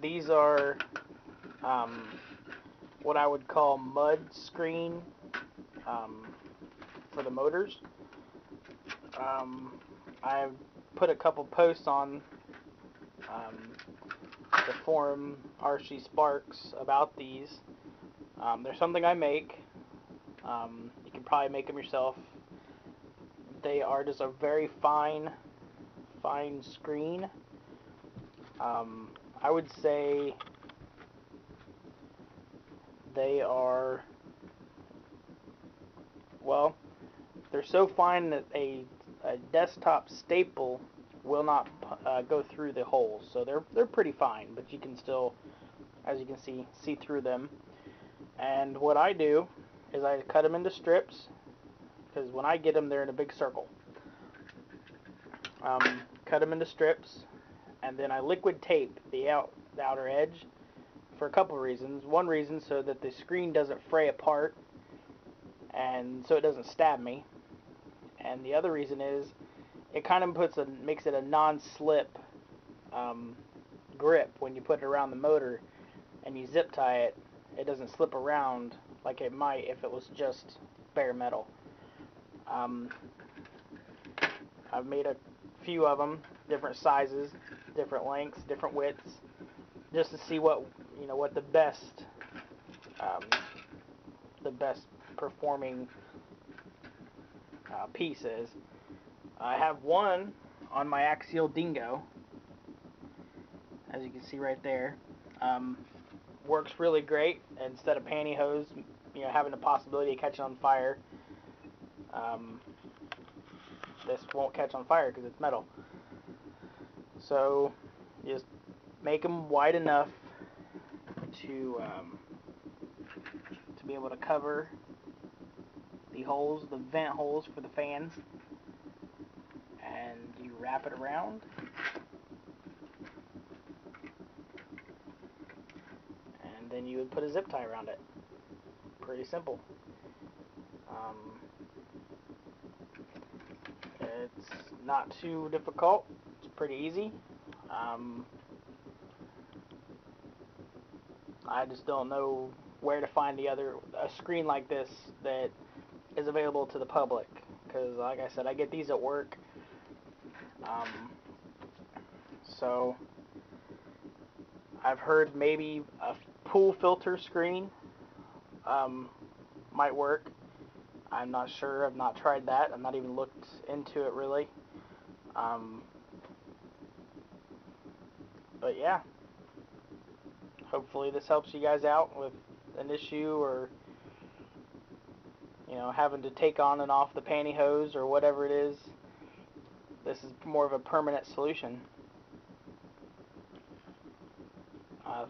these are um, what I would call mud screen um, for the motors. Um, I've put a couple posts on um, the forum RC Sparks about these. Um, they're something I make. Um, you can probably make them yourself. They are just a very fine, fine screen. Um, I would say they are, well, they're so fine that a, a desktop staple will not uh, go through the holes. So they're they're pretty fine, but you can still, as you can see, see through them. And what I do is I cut them into strips because when I get them, they're in a big circle. Um, cut them into strips, and then I liquid tape the out the outer edge for a couple of reasons. One reason so that the screen doesn't fray apart, and so it doesn't stab me. And the other reason is it kind of puts a makes it a non-slip um, grip when you put it around the motor and you zip tie it. It doesn't slip around like it might if it was just bare metal. Um, I've made a few of them, different sizes, different lengths, different widths, just to see what you know what the best um, the best performing uh, piece is. I have one on my axial dingo, as you can see right there. Um, works really great. Instead of pantyhose, you know, having the possibility of catching on fire, um, this won't catch on fire because it's metal. So, just make them wide enough to um, to be able to cover the holes, the vent holes for the fans. And you wrap it around. And then you would put a zip tie around it. Pretty simple. Um, it's not too difficult pretty easy um, I just don't know where to find the other a screen like this that is available to the public because like I said I get these at work um, so I've heard maybe a pool filter screen um, might work. I'm not sure. I've not tried that. I've not even looked into it really. Um, but yeah, hopefully this helps you guys out with an issue or you know having to take on and off the pantyhose or whatever it is. This is more of a permanent solution. Uh,